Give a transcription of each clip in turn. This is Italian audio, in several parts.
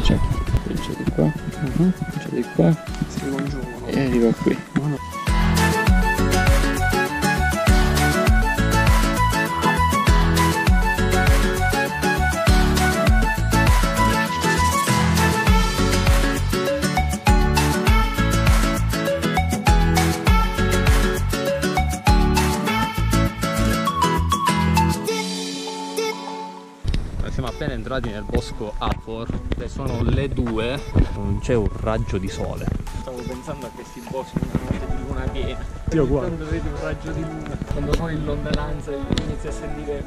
c'è, c'è di qua, uh-huh. c'è di qua si ricongiungono e arriva qui. Siamo appena entrati nel bosco Alfor e sono le due, non c'è un raggio di sole. stavo pensando a questi boschi una notte di luna piena Io qua. quando vedi un raggio di luna quando poi in lontananza inizi a sentire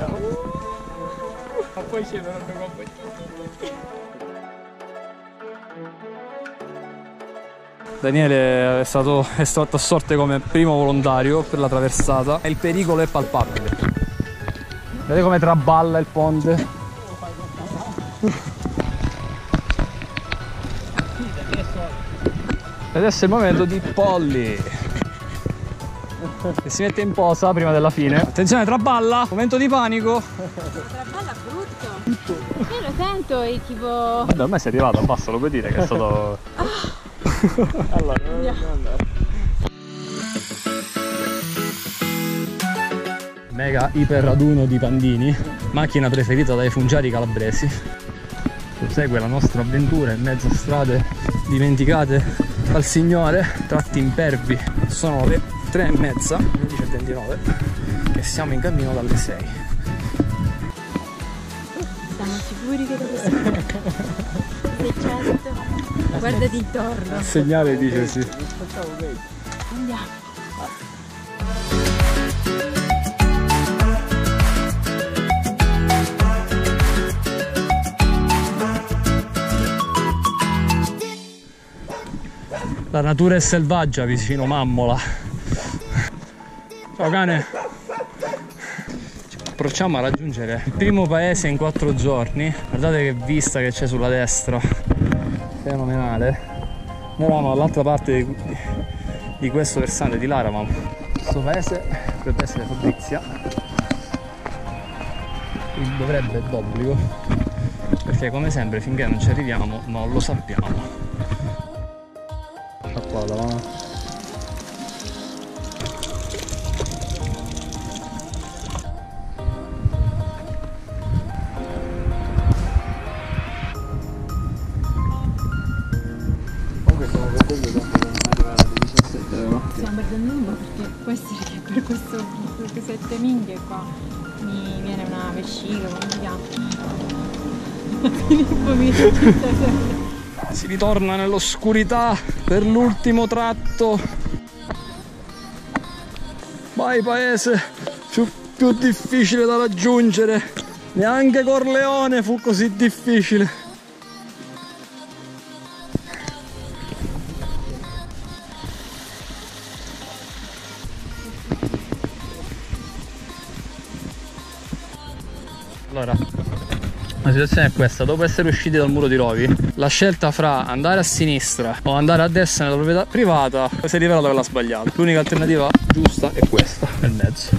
ma poi scendono come Daniele è stato, è stato a sorte come primo volontario per la traversata e il pericolo è palpabile. Vedete come traballa il ponte? Ed adesso è il momento di Polly che si mette in posa prima della fine. Attenzione, traballa, momento di panico. Traballa brutto. Io lo sento e tipo... Vabbè, ormai sei arrivato, basta, lo puoi dire che è stato... allora non, non andare Mega iper raduno di pandini, macchina preferita dai fungiari calabresi. Prosegue la nostra avventura in mezzo a strade dimenticate dal Signore, tratti impervi. Sono le tre e mezza, 11.29, e siamo in cammino dalle 6. Siamo sicuri che dove siamo? Guardati intorno. Il segnale dice sì. Andiamo. La natura è selvaggia vicino Mammola. Ciao cane. Ci approcciamo a raggiungere il primo paese in quattro giorni. Guardate che vista che c'è sulla destra. Fenomenale. Noi eravamo dall'altra parte di, di questo versante di Laramam. Questo paese dovrebbe essere Fabrizia. Il dovrebbe d'obbligo. Perché come sempre finché non ci arriviamo non lo sappiamo. Mano. comunque stiamo perdendo tempo per non arrivare alle 17 no? Stiamo perdendo un po' perché può essere che per questo per queste sette minchie qua mi viene una vescica, come si chiama? Mi dice Si ritorna nell'oscurità per l'ultimo tratto. Vai paese, più, più difficile da raggiungere. Neanche Corleone fu così difficile. Allora, la situazione è questa, dopo essere usciti dal muro di Rovi, la scelta fra andare a sinistra o andare a destra nella proprietà privata si è rivelata quella sbagliata. L'unica alternativa giusta è questa, nel mezzo.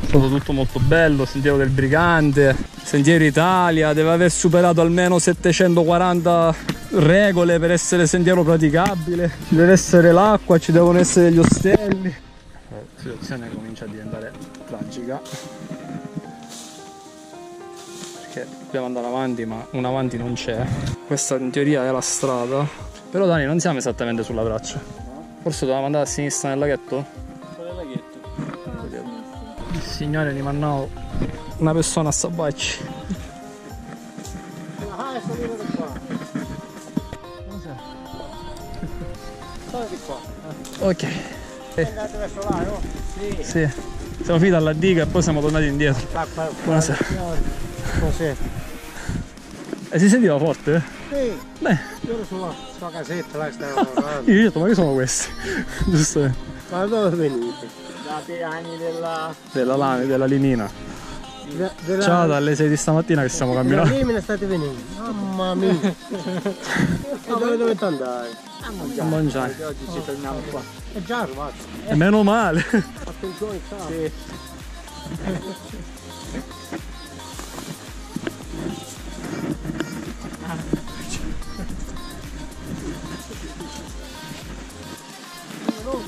È stato tutto molto bello, sentiero del Brigante, sentiero Italia, deve aver superato almeno 740 regole per essere sentiero praticabile. Ci deve essere l'acqua, ci devono essere gli ostelli. La situazione comincia a diventare tragica. Perché dobbiamo andare avanti ma un avanti non c'è. Questa in teoria è la strada. Però Dani non siamo esattamente sulla traccia. Forse dovevamo andare a sinistra nel laghetto? Qual è il laghetto? il signore li mandò una persona a sabacci. Ah, è salire da qua. Sali di qua. ok Verso là, no? Sì. sì siamo finiti alla diga e poi siamo tornati indietro Buonasera. Buonasera. e si sentiva forte? Sì, beh io ero sulla sua casetta, là stavo lavorando. io ho detto ma che sono questi? giusto Ma dove venite? Da piani della... della lana della limina de- della... ciao dalle 6 di stamattina che stiamo camminando Rimini state venendo. Mamma mia. e dove dovete andare? a mangiare. Oggi ci oh. fermiamo qua. È già arrivato. E eh. meno male. Attenzione, ciao. Sì.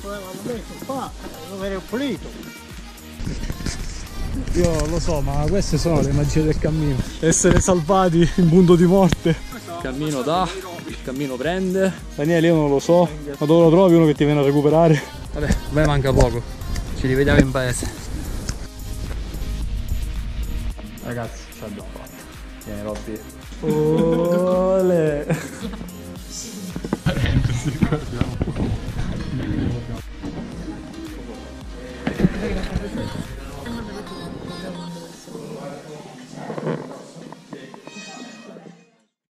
L'avevo messo pulito. Io lo so, ma queste sono le magie del cammino. Essere salvati in punto di morte. Cammino da il cammino prende. Daniele, io non lo so, ma dove lo trovi uno che ti viene a recuperare? Vabbè, ormai manca poco. Ci rivediamo in paese. Ragazzi, ce l'abbiamo fatta. Vieni Robby. Ole!